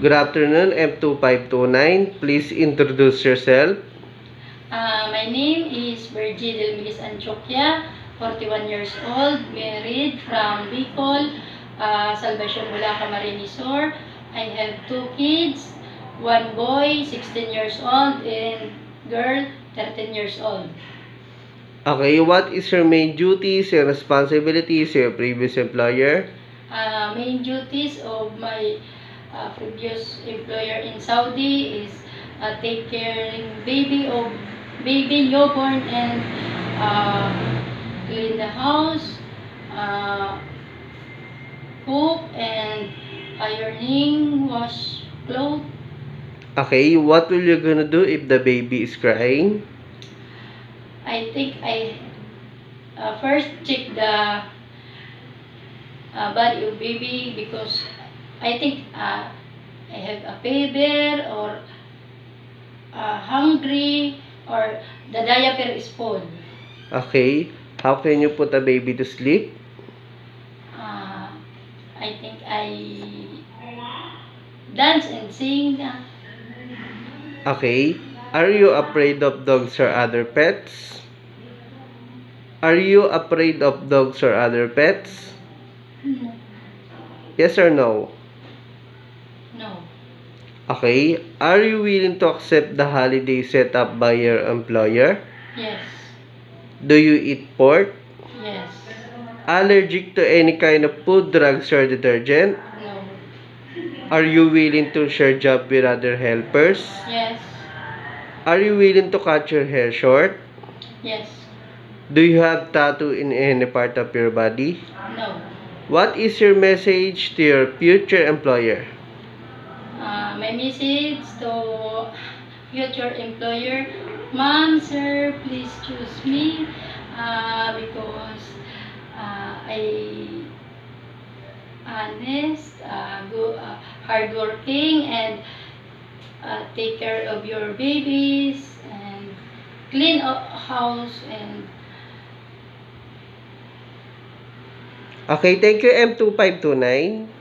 Good afternoon, M2529. Please introduce yourself. Uh, my name is Virgie Delmilis Anchoquia, 41 years old, married from Bicol, uh, Salvacion Bulacan, Marinisor. I have two kids, one boy, 16 years old, and girl, 13 years old. Okay, what is your main duties and responsibilities your previous employer? Uh, main duties of my uh, previous employer in Saudi is uh, take caring baby of baby newborn and uh, clean the house, uh, cook and ironing, wash clothes. Okay, what will you gonna do if the baby is crying? I think I uh, first check the uh, body of baby because I think uh, I have a fever or uh, hungry or the diaper is full. Okay, how can you put a baby to sleep? Uh, I think I dance and sing. Okay, are you afraid of dogs or other pets? Are you afraid of dogs or other pets? no. Yes or no. Okay, are you willing to accept the holiday set up by your employer? Yes. Do you eat pork? Yes. Allergic to any kind of food, drugs, or detergent? No. Are you willing to share job with other helpers? Yes. Are you willing to cut your hair short? Yes. Do you have tattoo in any part of your body? No. What is your message to your future employer? Uh, my message to future employer, Ma'am, sir, please choose me. Uh, because uh, I honest, uh, go, uh, hardworking, and take care of your babies and clean up house and Okay, thank you M2529.